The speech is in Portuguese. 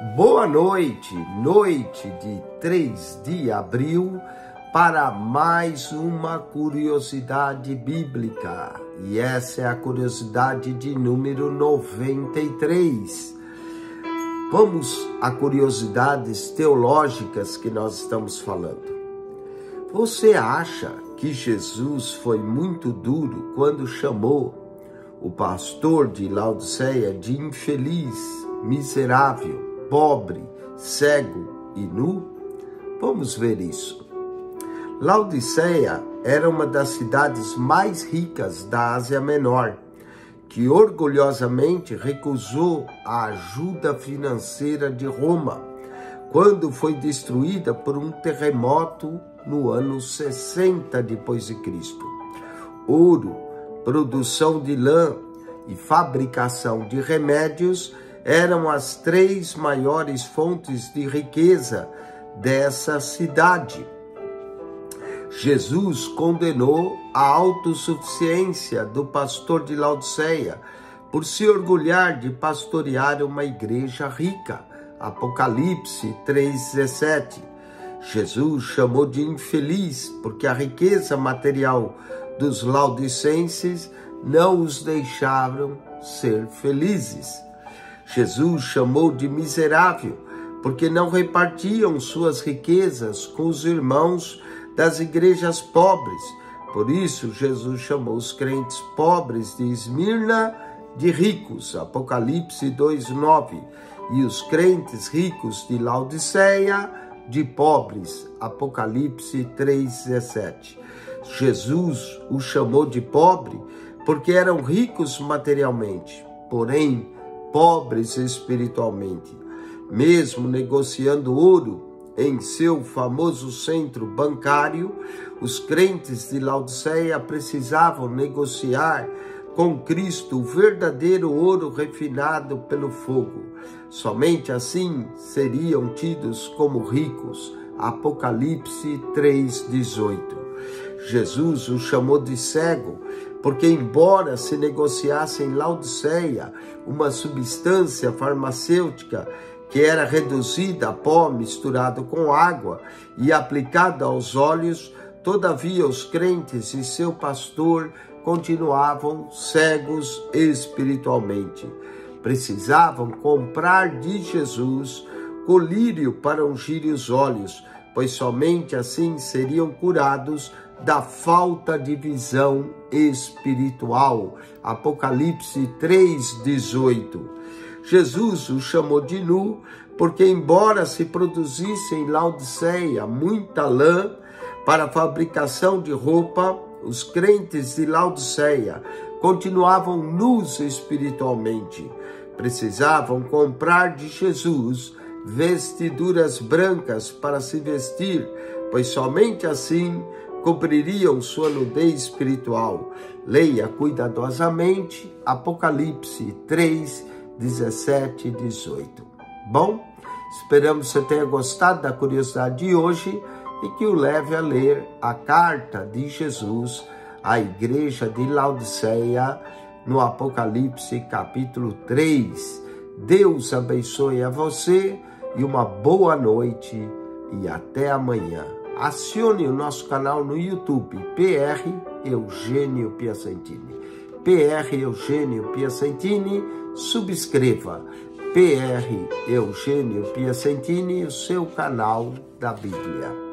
Boa noite, noite de 3 de abril, para mais uma curiosidade bíblica. E essa é a curiosidade de número 93. Vamos a curiosidades teológicas que nós estamos falando. Você acha que Jesus foi muito duro quando chamou o pastor de Laodiceia de infeliz, miserável? Pobre, cego e nu? Vamos ver isso. Laodiceia era uma das cidades mais ricas da Ásia Menor, que orgulhosamente recusou a ajuda financeira de Roma quando foi destruída por um terremoto no ano 60 depois de Cristo. Ouro, produção de lã e fabricação de remédios eram as três maiores fontes de riqueza dessa cidade. Jesus condenou a autossuficiência do pastor de Laodiceia por se orgulhar de pastorear uma igreja rica. Apocalipse 3,17. Jesus chamou de infeliz porque a riqueza material dos laudicenses não os deixaram ser felizes. Jesus chamou de miserável, porque não repartiam suas riquezas com os irmãos das igrejas pobres. Por isso, Jesus chamou os crentes pobres de Esmirna de ricos, Apocalipse 2:9, e os crentes ricos de Laodiceia de pobres, Apocalipse 3:17. Jesus os chamou de pobre porque eram ricos materialmente, porém pobres espiritualmente. Mesmo negociando ouro em seu famoso centro bancário, os crentes de Laodiceia precisavam negociar com Cristo o verdadeiro ouro refinado pelo fogo. Somente assim seriam tidos como ricos. Apocalipse 3:18. Jesus o chamou de cego porque, embora se negociasse em Laodiceia uma substância farmacêutica que era reduzida a pó misturado com água e aplicada aos olhos, todavia os crentes e seu pastor continuavam cegos espiritualmente. Precisavam comprar de Jesus colírio para ungir os olhos, pois somente assim seriam curados da falta de visão espiritual. Apocalipse 3:18. Jesus o chamou de nu, porque embora se produzisse em Laodiceia muita lã para fabricação de roupa, os crentes de Laodiceia continuavam nus espiritualmente. Precisavam comprar de Jesus vestiduras brancas para se vestir, pois somente assim cobririam sua nudez espiritual. Leia cuidadosamente Apocalipse 3, 17 e 18. Bom, esperamos que você tenha gostado da curiosidade de hoje e que o leve a ler a carta de Jesus à igreja de Laodiceia no Apocalipse capítulo 3. Deus abençoe a você e uma boa noite e até amanhã. Acione o nosso canal no YouTube, PR Eugênio Piacentini. PR Eugênio Piacentini, subscreva. PR Eugênio Piacentini, o seu canal da Bíblia.